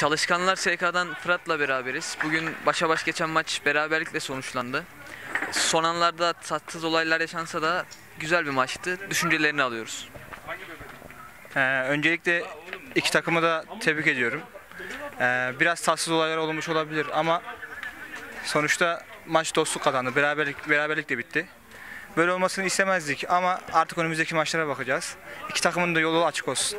Çalışkanlar SK'dan Fırat'la beraberiz. Bugün başa baş geçen maç beraberlikle sonuçlandı. Son anlarda tatsız olaylar yaşansa da güzel bir maçtı. Düşüncelerini alıyoruz. Ee, öncelikle iki takımı da tebrik ediyorum. Ee, biraz tatsız olaylar olmuş olabilir ama sonuçta maç dostluk kazandı. Beraberlik, beraberlik de bitti. Böyle olmasını istemezdik ama artık önümüzdeki maçlara bakacağız. İki takımın da yolu açık olsun.